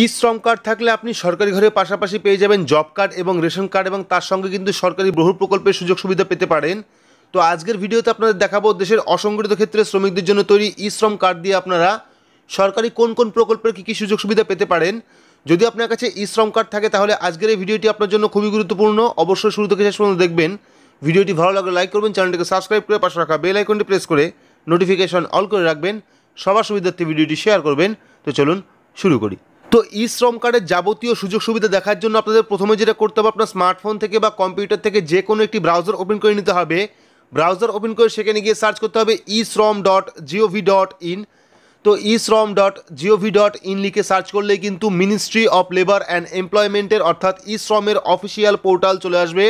ই শ্রম কার্ড থাকলে আপনি সরকারি ঘরের পাশাপাশি পেয়ে যাবেন জব কার্ড এবং রেশন কার্ড এবং তার সঙ্গে কিন্তু সরকারি বহু প্রকল্পের সুযোগ সুবিধা পেতে পারেন। তো আজকের ভিডিওতে আপনাদের দেখাবো দেশের অসংগঠিত ক্ষেত্রে শ্রমিকদের জন্য তৈরি ই শ্রম কার্ড দিয়ে আপনারা সরকারি কোন কোন প্রকল্পের কী কী সুযোগ সুবিধা পেতে পারেন। যদি আপনার কাছে ই শ্রম কার্ড থাকে তাহলে আজকের এই ভিডিওটি আপনার জন্য খুবই গুরুত্বপূর্ণ। অবশ্যই শুরু থেকে শেষ পর্যন্ত দেখবেন। ভিডিওটি ভালো লাগলে লাইক করবেন, চ্যানেলটিকে সাবস্ক্রাইব করে পাশে রাখা বেল আইকনটি প্রেস করে নোটিফিকেশন অল করে রাখবেন। সবার সুবিধার্থে ভিডিওটি শেয়ার করবেন। তো চলুন শুরু করি। তো ই শ্রম কার্ডের যাবতীয় সুযোগ সুবিধা দেখার জন্য আপনাদের প্রথমে যেটা করতে হবে, আপনার স্মার্টফোন থেকে বা কম্পিউটার থেকে যে কোনো একটি ব্রাউজার ওপেন করে নিতে হবে। ব্রাউজার ওপেন করে সেখানে গিয়ে সার্চ করতে হবে ই Shram dot gov dot in তো e Shram dot gov dot in লিখে সার্চ করলেই কিন্তু মিনিস্ট্রি অফ লেবার অ্যান্ড এমপ্লয়মেন্টের অর্থাৎ ই শ্রমের অফিসিয়াল পোর্টাল চলে আসবে।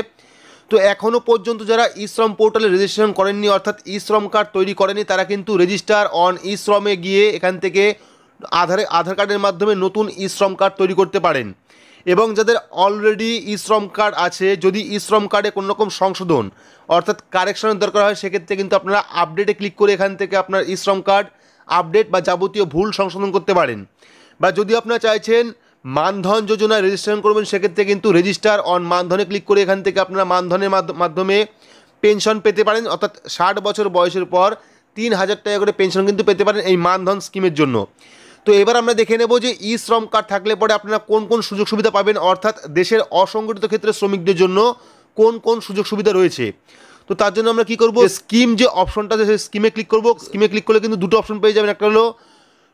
তো এখনও পর্যন্ত যারা ই শ্রম পোর্টালে রেজিস্ট্রেশন করেননি, অর্থাৎ ই শ্রম কার্ড তৈরি করেনি তারা কিন্তু রেজিস্টার অন ই শ্রমে গিয়ে এখান থেকে আধারে, আধার কার্ডের মাধ্যমে নতুন ই শ্রম কার্ড তৈরি করতে পারেন। এবং যাদের অলরেডি ই শ্রম কার্ড আছে, যদি ই শ্রম কার্ডে কোনো রকম সংশোধন, অর্থাৎ কারেকশনের দরকার হয়, সেক্ষেত্রে কিন্তু আপনারা আপডেটে ক্লিক করে এখান থেকে আপনার ই শ্রম কার্ড আপডেট বা যাবতীয় ভুল সংশোধন করতে পারেন। বা যদি আপনারা চাইছেন মানধন যোজনায় রেজিস্ট্রেশন করবেন, সেক্ষেত্রে কিন্তু রেজিস্টার অন মানধনে ক্লিক করে এখান থেকে আপনারা মানধনের মাধ্যমে পেনশন পেতে পারেন। অর্থাৎ ষাট বছর বয়সের পর তিন হাজার টাকা করে পেনশন কিন্তু পেতে পারেন এই মানধন স্কিমের জন্য। তো এবার আমরা দেখে নেব যে ই শ্রম কার্ড থাকলে পরে আপনারা কোন কোন সুযোগ সুবিধা পাবেন অর্থাৎ দেশের অসংগঠিত ক্ষেত্রে শ্রমিকদের জন্য কোন কোন সুযোগ সুবিধা রয়েছে। তো তার জন্য আমরা কি করব? স্কিম যে অপশনটা আছে সেই স্কিমে ক্লিক করব। স্কিমে ক্লিক করলে কিন্তু দুটো অপশন পেয়ে যাবেন। একটা হলো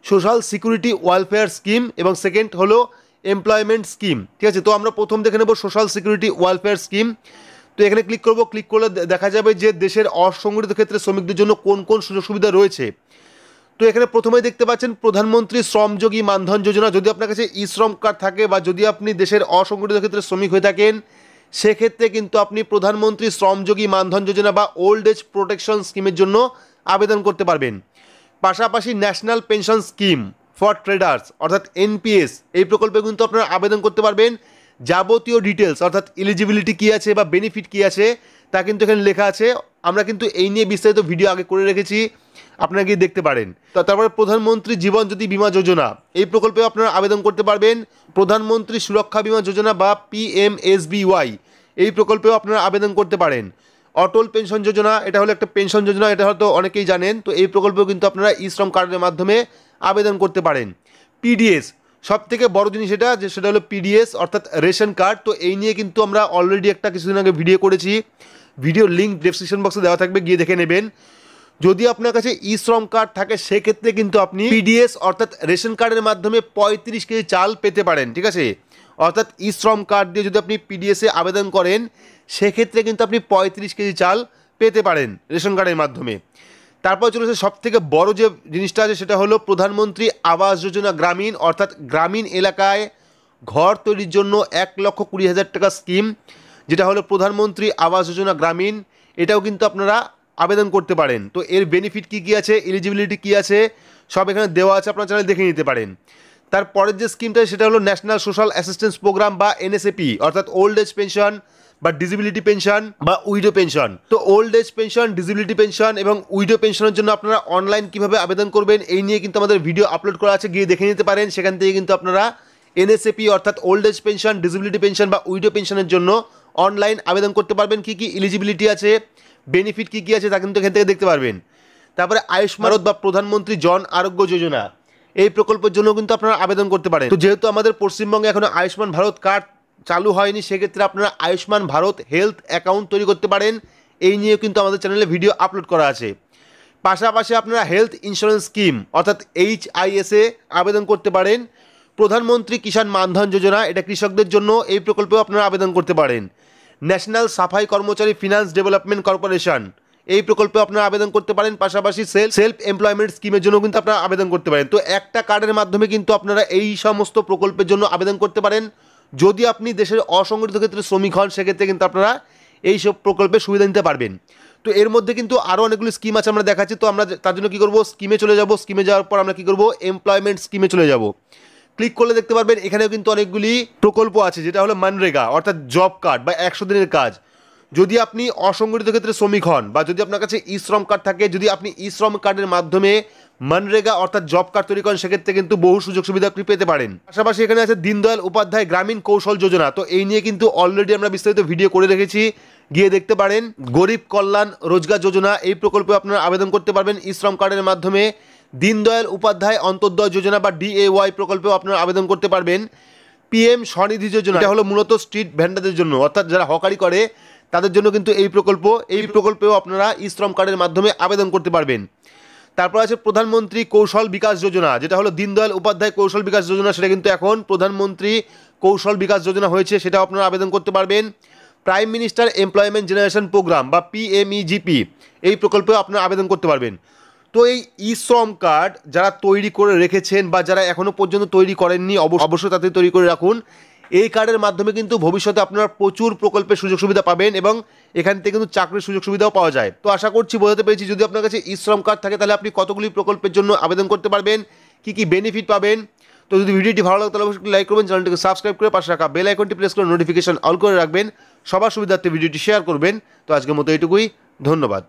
সোশ্যাল সিকিউরিটি ওয়েলফেয়ার স্কিম এবং সেকেন্ড হলো এমপ্লয়মেন্ট স্কিম। ঠিক আছে? তো আমরা প্রথম দেখে নেব সোশ্যাল সিকিউরিটি ওয়েলফেয়ার স্কিম। তো এখানে ক্লিক করব। ক্লিক করলে দেখা যাবে যে দেশের অসংগঠিত ক্ষেত্রে শ্রমিকদের জন্য কোন কোন সুযোগ সুবিধা রয়েছে। তো এখানে প্রথমেই দেখতে পাচ্ছেন প্রধানমন্ত্রী শ্রমযোগী মানধন যোজনা। যদি আপনার কাছে ই শ্রম কার্ড থাকে বা যদি আপনি দেশের অসংগঠিত ক্ষেত্রে শ্রমিক হয়ে থাকেন, সেক্ষেত্রে কিন্তু আপনি প্রধানমন্ত্রী শ্রমযোগী মানধন যোজনা বা ওল্ড এজ প্রোটেকশন স্কিমের জন্য আবেদন করতে পারবেন। পাশাপাশি national pension scheme for traders অর্থাৎ এনপিএস এই প্রকল্পে কিন্তু আপনারা আবেদন করতে পারবেন। যাবতীয় ডিটেলস অর্থাৎ এলিজিবিলিটি কী আছে বা বেনিফিট কী আছে, তা কিন্তু এখানে লেখা আছে। আমরা কিন্তু এই নিয়ে বিস্তারিত ভিডিও আগে করে রেখেছি। আপনারা গিয়ে দেখতে পারেন। তারপরে প্রধানমন্ত্রী জীবন জ্যোতি বিমা যোজনা, এই প্রকল্পে আপনারা আবেদন করতে পারবেন। প্রধানমন্ত্রী সুরক্ষা বিমা যোজনা বা পিএমএসবিওয়াই এই প্রকল্পেও আপনারা আবেদন করতে পারেন। অটল পেনশন যোজনা, এটা হলো একটা পেনশন যোজনা, এটা হয়তো অনেকেই জানেন, তো এই প্রকল্পেও কিন্তু আপনারা ই শ্রম কার্ডের মাধ্যমে আবেদন করতে পারেন। পিডিএস সব থেকে বড় জিনিস এটা যে সেটা হলো পিডিএস অর্থাৎ রেশন কার্ড, তো এই নিয়ে কিন্তু আমরা অলরেডি একটা কিছুদিন আগে ভিডিও করেছি। ভিডিও লিঙ্ক ডেসক্রিপশন বক্সে দেওয়া থাকবে, গিয়ে দেখে নেবেন। যদি আপনার কাছে ই শ্রম কার্ড থাকে, সেক্ষেত্রে কিন্তু আপনি পিডিএস অর্থাৎ রেশন কার্ডের মাধ্যমে পঁয়ত্রিশ কেজি চাল পেতে পারেন, ঠিক আছে? অর্থাৎ ই শ্রম কার্ড দিয়ে যদি আপনি পিডিএসে আবেদন করেন, সেক্ষেত্রে কিন্তু আপনি পঁয়ত্রিশ কেজি চাল পেতে পারেন রেশন কার্ডের মাধ্যমে। তারপর চলেছে সব থেকে বড় যে জিনিসটা আছে, সেটা হলো প্রধানমন্ত্রী আবাস যোজনা গ্রামীণ, অর্থাৎ গ্রামীণ এলাকায় ঘর তৈরির জন্য এক লক্ষ কুড়ি হাজার টাকা স্কিম যেটা হলো প্রধানমন্ত্রী আবাস যোজনা গ্রামীণ। এটাও কিন্তু আপনারা আবেদন করতে পারেন। তো এর বেনিফিট কী কী আছে? এলিজিবিলিটি কী আছে? সব এখানে দেওয়া আছে, আপনার চ্যানেল দেখে নিতে পারেন। তারপরের যে স্কিমটা সেটা হলো ন্যাশনাল সোশ্যাল অ্যাসিস্ট্যান্স প্রোগ্রাম বা এনএসএপি অর্থাৎ ওল্ড এজ পেনশন বা ডিসেবিলিটি পেনশন বা উইডো পেনশন তো old age pension disability pension এবং উইডো পেনশনের জন্য আপনারা অনলাইন কীভাবে আবেদন করবেন, এই নিয়ে কিন্তু আমাদের ভিডিও আপলোড করা আছে, গিয়ে দেখে নিতে পারেন। সেখান থেকে কিন্তু আপনারা এনএসএপি অর্থাৎ old age pension disability pension বা উইডো পেনশনের জন্য অনলাইন আবেদন করতে পারবেন, কী কী এলিজিবিলিটি আছে বেনিফিট কী কী আছে তা কিন্তু এখান থেকে দেখতে পারবেন। তারপরে আয়ুষ্মান ভারত বা প্রধানমন্ত্রী জন আরোগ্য যোজনা, এই প্রকল্পের জন্য কিন্তু আপনারা আবেদন করতে পারেন। তো যেহেতু আমাদের পশ্চিমবঙ্গে এখনও আয়ুষ্মান ভারত কার্ড চালু হয়নি, সেক্ষেত্রে আপনারা আয়ুষ্মান ভারত হেলথ অ্যাকাউন্ট তৈরি করতে পারেন। এই নিয়েও কিন্তু আমাদের চ্যানেলে ভিডিও আপলোড করা আছে। পাশাপাশি আপনারা হেলথ ইন্স্যুরেন্স স্কিম অর্থাৎ এইচ আইএসএ আবেদন করতে পারেন। প্রধানমন্ত্রী কিষাণ মানধন যোজনা, এটা কৃষকদের জন্য এই প্রকল্পেও আপনারা আবেদন করতে পারেন। ন্যাশনাল সাফাই কর্মচারী ফিনান্স ডেভেলপমেন্ট কর্পোরেশন, এই প্রকল্পে আপনারা আবেদন করতে পারেন, পাশাপাশি সেলফ সেলফ এমপ্লয়মেন্ট স্কিমের জন্য কিন্তু আপনারা আবেদন করতে পারেন। তো একটা কার্ডের মাধ্যমে কিন্তু আপনারা এই সমস্ত প্রকল্পের জন্য আবেদন করতে পারেন। যদি আপনি দেশের অসংগঠিত ক্ষেত্রে শ্রমিক হন, সেক্ষেত্রে কিন্তু আপনারা এই সব প্রকল্পের সুবিধা নিতে পারবেন। তো এর মধ্যে কিন্তু আরও অনেকগুলো স্কিম আছে আমরা দেখাচ্ছি। তো আমরা তার জন্য কী করব? স্কিমে চলে যাব। স্কিমে যাওয়ার পর আমরা কী করব? এমপ্লয়মেন্ট স্কিমে চলে যাব। ক্লিক করলে দেখতে পারবেন এখানেও কিন্তু অনেকগুলি প্রকল্প আছে, যেটা হলো মানরেগা, অর্থাৎ জব কার্ড বা একশো দিনের কাজ। যদি আপনি অসংগঠিত ক্ষেত্রে শ্রমিক হন বা যদি আপনার কাছে ই শ্রম কার্ড থাকে, যদি আপনি ই শ্রম কার্ডের মাধ্যমে মানরেগা অর্থাৎ জব কার্ড তৈরি করেন, সেক্ষেত্রে কিন্তু বহু সুযোগ সুবিধা আপনি পেতে পারেন। পাশাপাশি এখানে আছে দীনদয়াল উপাধ্যায় গ্রামীণ কৌশল যোজনা। তো এই নিয়ে কিন্তু অলরেডি আমরা বিস্তারিত ভিডিও করে রেখেছি। গিয়ে দেখতে পারেন, গরিব কল্যাণ রোজগার যোজনা, এই প্রকল্পে আপনারা আবেদন করতে পারবেন ই শ্রম কার্ডের মাধ্যমে। দীনদয়াল উপাধ্যায় অন্তর্দয় যোজনা বা ডিএওয়াই প্রকল্পেও আপনারা আবেদন করতে পারবেন। পিএম স্বনিধি যোজনা, এটা হলো মূলত স্ট্রিট ভ্যান্ডারদের জন্য। অর্থাৎ যারা হকারি করে, তাদের জন্য কিন্তু এই প্রকল্প, এই প্রকল্পেও আপনারা ই শ্রম কার্ডের মাধ্যমে আবেদন করতে পারবেন। তারপর আছে প্রধানমন্ত্রী কৌশল বিকাশ যোজনা, যেটা হলো দীনদয়াল উপাধ্যায় কৌশল বিকাশ যোজনা, সেটা কিন্তু এখন প্রধানমন্ত্রী কৌশল বিকাশ যোজনা হয়েছে সেটা আপনারা আবেদন করতে পারবেন। Prime minister employment generation programme বা পিএমইজিপি, এই প্রকল্পেও আপনারা আবেদন করতে পারবেন। তো এই ই শ্রম কার্ড যারা তৈরি করে রেখেছেন বা যারা এখনও পর্যন্ত তৈরি করেননি অবশ্য অবশ্যই তাদের তৈরি করে রাখুন। এই কার্ডের মাধ্যমে কিন্তু ভবিষ্যতে আপনারা প্রচুর প্রকল্পের সুযোগ সুবিধা পাবেন এবং এখান থেকে কিন্তু চাকরির সুযোগ সুবিধাও পাওয়া যায়। তো আশা করছি বোঝাতে পেরেছি, যদি আপনার কাছে ই শ্রম কার্ড থাকে তাহলে আপনি কতগুলি প্রকল্পের জন্য আবেদন করতে পারবেন, কি কি বেনিফিট পাবেন? তো যদি ভিডিওটি ভালো লাগে তাহলে অবশ্যই লাইক করবেন, চ্যানেলটিকে সাবস্ক্রাইব করে পাশে রাখা বেল আইকনটি প্রেস করে নোটিফিকেশন অল করে রাখবেন, সবার সুবিধার্থে ভিডিওটি শেয়ার করবেন। তো আজকের মতো এটুকুই ধন্যবাদ।